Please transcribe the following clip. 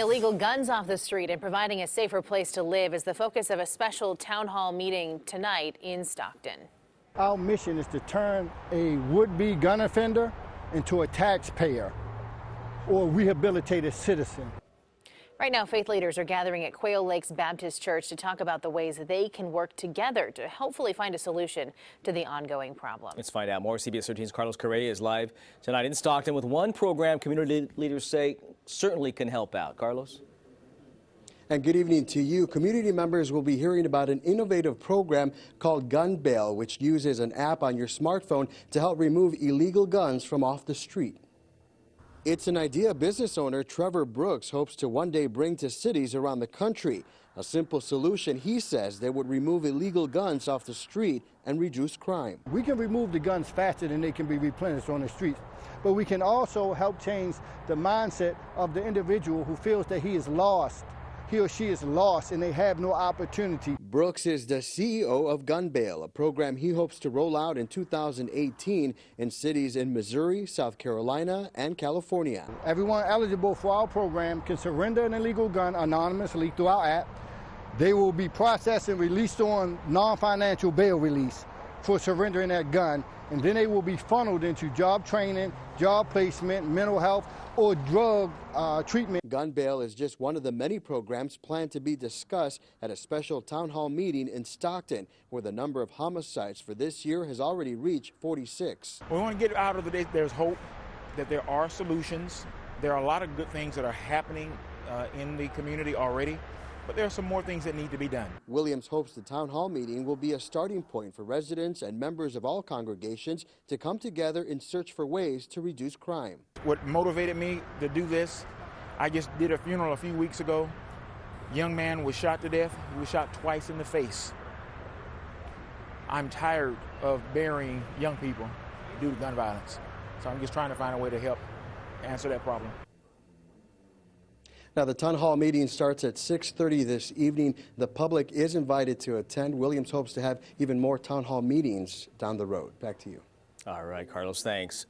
Illegal guns off the street and providing a safer place to live is the focus of a special town hall meeting tonight in Stockton. Our mission is to turn a would-be gun offender into a taxpayer or rehabilitated citizen. Right now, faith leaders are gathering at Quail Lakes Baptist Church to talk about the ways they can work together to hopefully find a solution to the ongoing problem. Let's find out more. CBS 13's Carlos Correa is live tonight in Stockton with one program community leaders say certainly can help out. Carlos? And good evening to you. Community members will be hearing about an innovative program called Gun Bail, which uses an app on your smartphone to help remove illegal guns from off the street. It's an idea business owner Trevor Brooks hopes to one day bring to cities around the country. A simple solution, he says, that would remove illegal guns off the street and reduce crime. We can remove the guns faster than they can be replenished on the streets, but we can also help change the mindset of the individual who feels that he is lost he or she is lost and they have no opportunity. Brooks is the CEO of Gun Bail, a program he hopes to roll out in 2018 in cities in Missouri, South Carolina, and California. Everyone eligible for our program can surrender an illegal gun anonymously through our app. They will be processed and released on non-financial bail release for surrendering that gun, and then they will be funneled into job training, job placement, mental health, or drug uh, treatment. Gun bail is just one of the many programs planned to be discussed at a special town hall meeting in Stockton, where the number of homicides for this year has already reached 46. We want to get out of the day. There's hope that there are solutions. There are a lot of good things that are happening uh, in the community already but there are some more things that need to be done. Williams hopes the town hall meeting will be a starting point for residents and members of all congregations to come together in search for ways to reduce crime. What motivated me to do this, I just did a funeral a few weeks ago. Young man was shot to death. He was shot twice in the face. I'm tired of burying young people due to gun violence. So I'm just trying to find a way to help answer that problem. Now, the town hall meeting starts at 6.30 this evening. The public is invited to attend. Williams hopes to have even more town hall meetings down the road. Back to you. All right, Carlos, thanks.